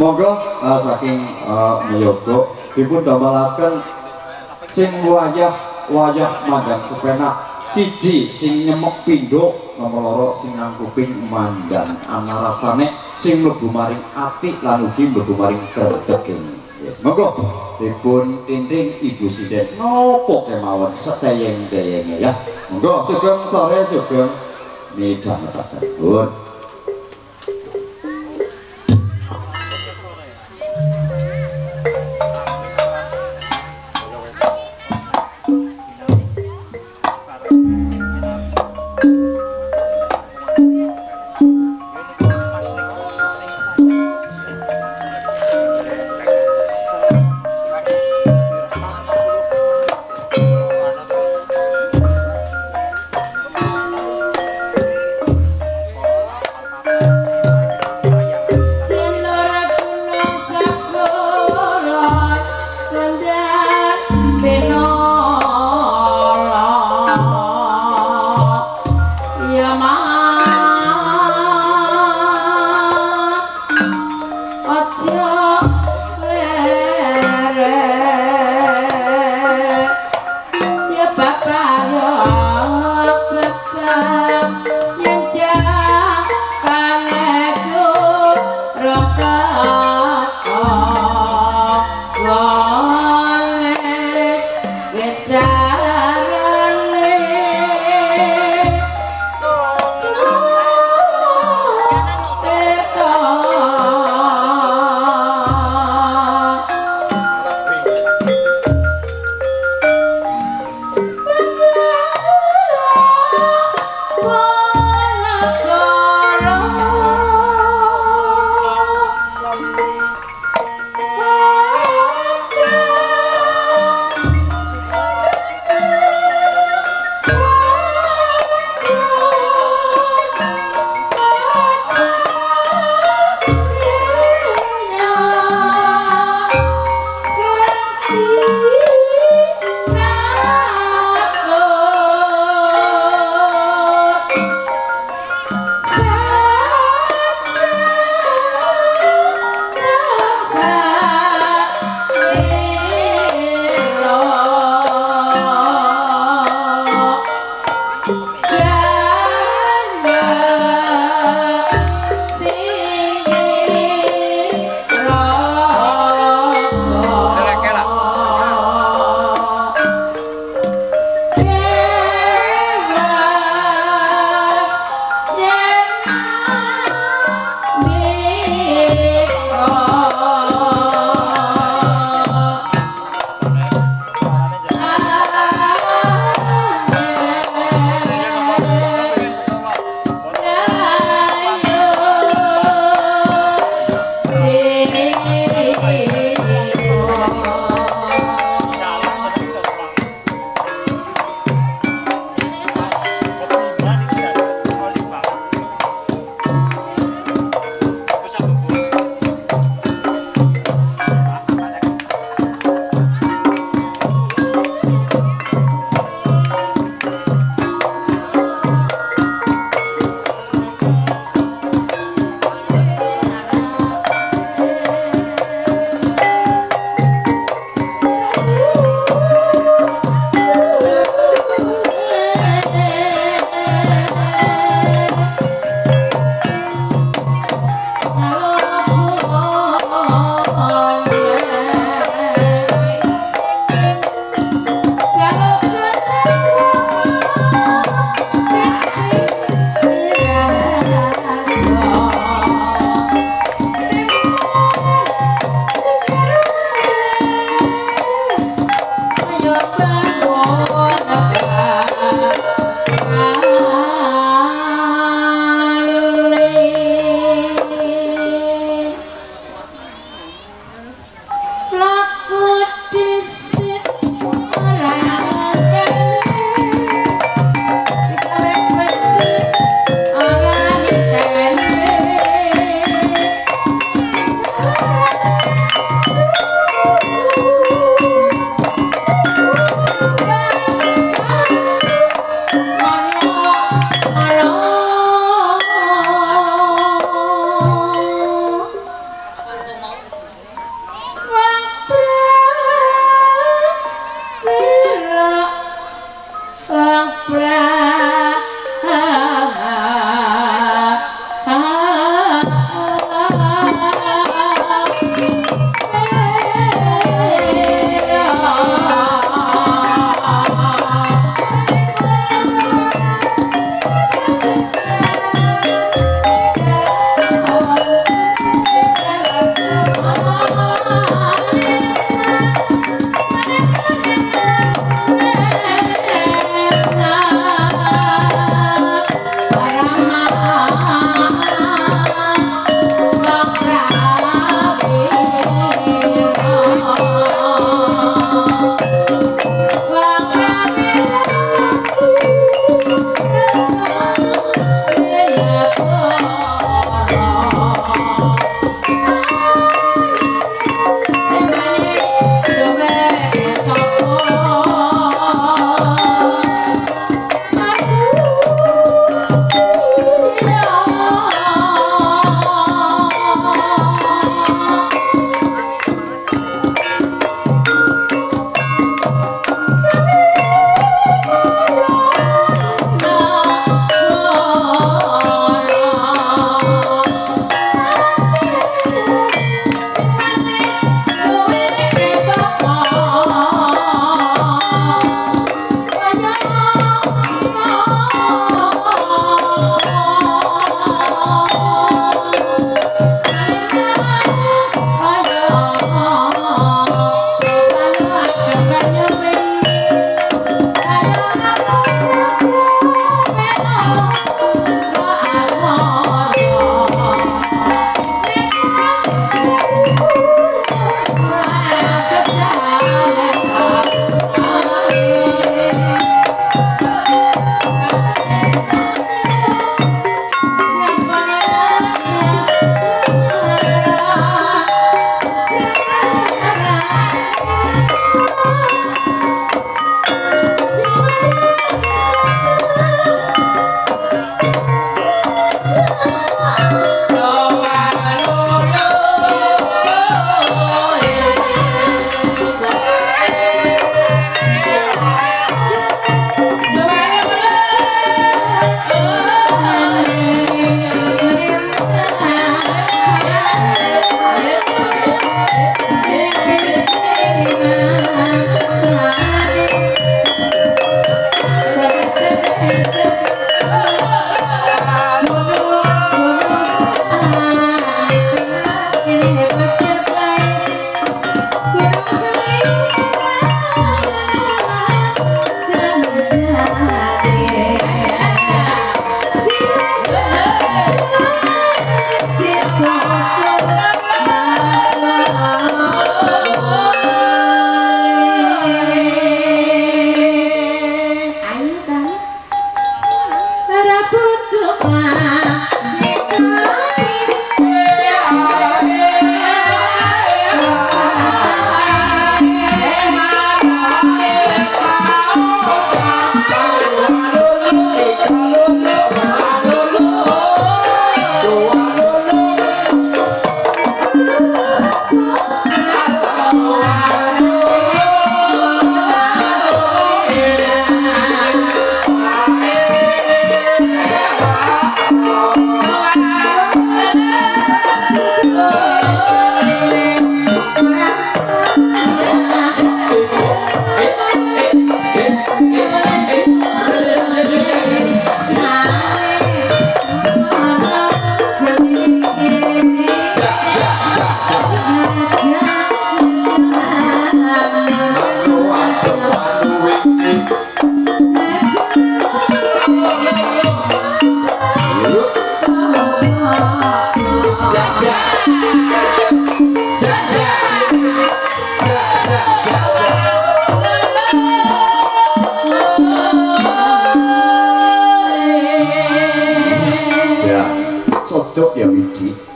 Monggo uh, saking uh, Meyogo dipun damelaken sing wayah wayah mandang kepenak. Siji sing nyemek pindho nomor loro sing nangkuping mandang ana rasane sing mlebu maring ati lan ugi mlebu maring kretegen monggo. Dipun tinting ibu siden. Nopo kemawon seteyeng-teyenge ya? Monggo sugeng sore sugeng. Midhangetaken pun cha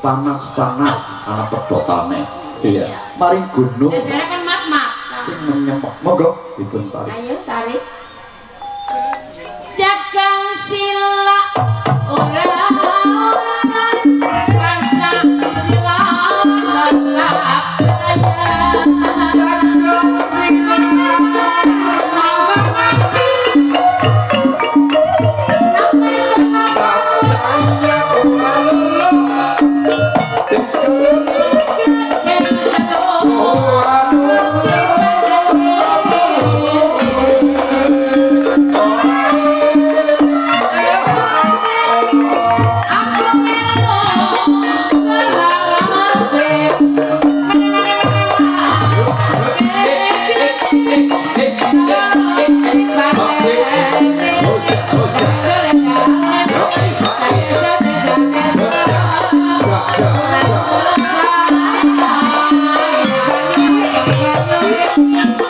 panas-panas anak pedotane. Iya. Mari gunung. Kan mat-mat. Sing menyemok monggo. Dipun tarik. Ayo tarik. Jagang sila ora Thank you.